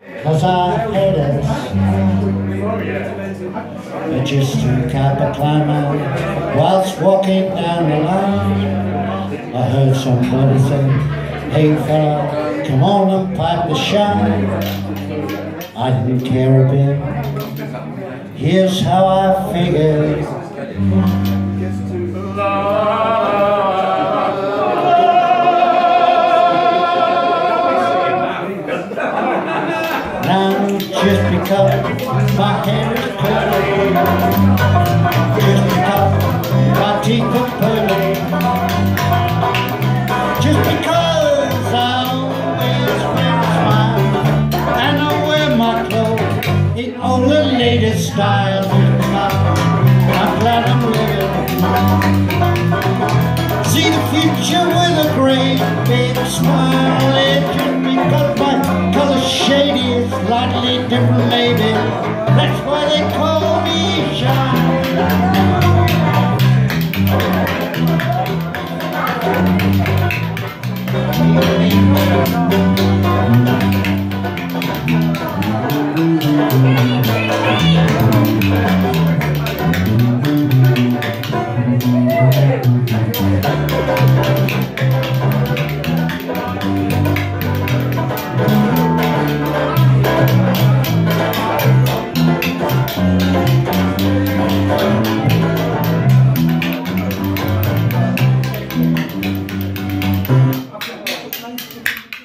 Cause I had it. I just took out the climber whilst walking down the line. I heard somebody say, hey fella, come on and pipe the shine. I didn't care a bit. Here's how I figured. Because my hair is curly, just because my teeth are pearly, just because I always wear a smile and I wear my clothes in all the latest style. I'm glad I'm living. See the future with a great big smile. Slightly different, maybe. That's why they call me Shine.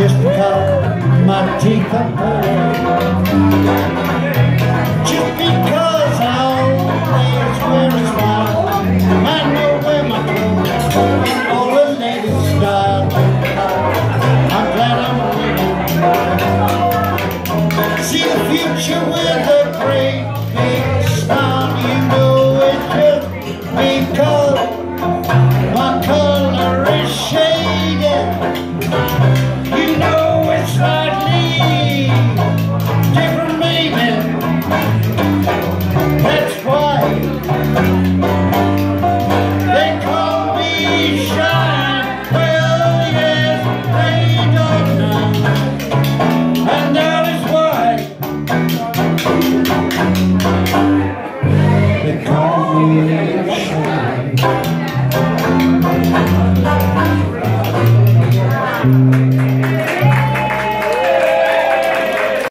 just because my teeth are blue. Just because I always wear a smile, I know where my clothes all the ladies style. I'm glad I'm a. See the future with.